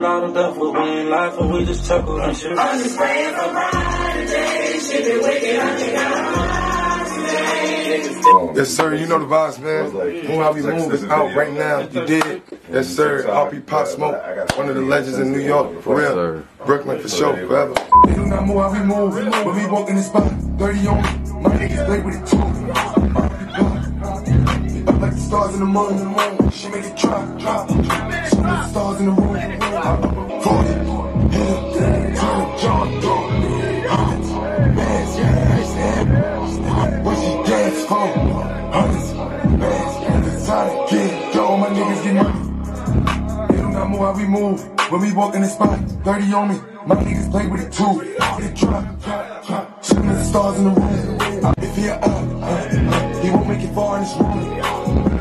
lot of duffel, we ain't laughing, we just chuckle and shit. I'm just praying for Friday today. Shit been wicked, I think I'm Yes, sir. You know the vibes, man. Move how we move is out right now. You did. Yes, sir. RP Pop Smoke, one of the legends in New York, for real. Brooklyn for sure, forever. They do not move how we move. When we walk in the spot, 30 on me. My niggas play with it too. Up like the stars in the moon. She make it drop, drop. She make the stars in the room. Forty. Hit it. Turn it, John through. Hundreds. Bands? Hundreds. Bands, yeah, the time to my niggas get money. They do not how we move. When we walk in the spot, 30 on me. My niggas play with it too. It drop. Shooting at the stars in the room. If he up, uh, uh, he won't make it far in this room.